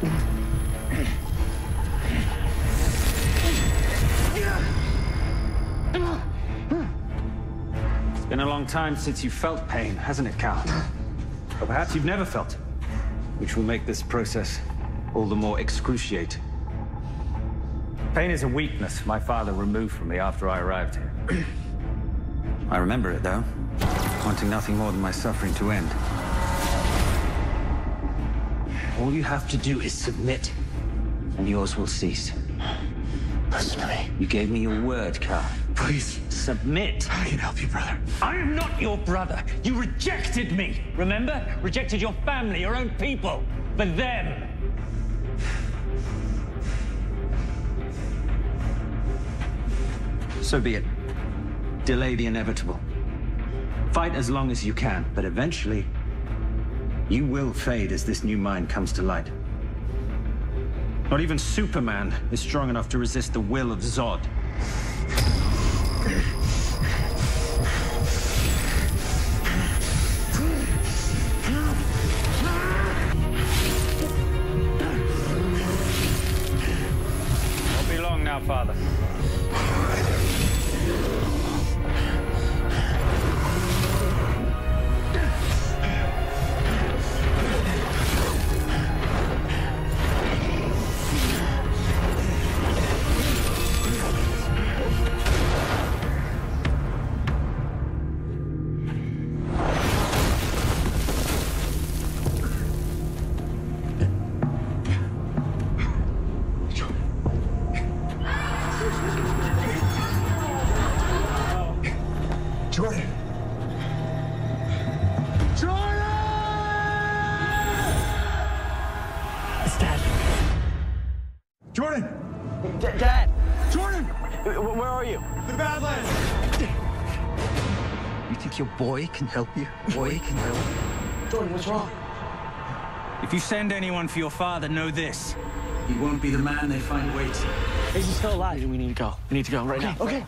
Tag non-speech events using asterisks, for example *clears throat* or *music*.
It's been a long time since you felt pain, hasn't it, Kal? Or perhaps you've never felt it, which will make this process all the more excruciating. Pain is a weakness my father removed from me after I arrived here. *clears throat* I remember it, though, wanting nothing more than my suffering to end. All you have to do is submit, and yours will cease. Listen to me. You gave me your word, Carl. Please. Submit. I can help you, brother. I am not your brother. You rejected me. Remember? Rejected your family, your own people. For them. So be it. Delay the inevitable. Fight as long as you can, but eventually, you will fade as this new mind comes to light. Not even Superman is strong enough to resist the will of Zod. Won't be long now, Father. Jordan. Jordan! It's Dad. Jordan! Dad, Jordan! where are you? The Badlands! You think your boy can help you? Boy can help you? Jordan, what's wrong? If you send anyone for your father, know this. He won't be the man they find waiting. Is he still alive? We need to go. We need to go right now. Okay.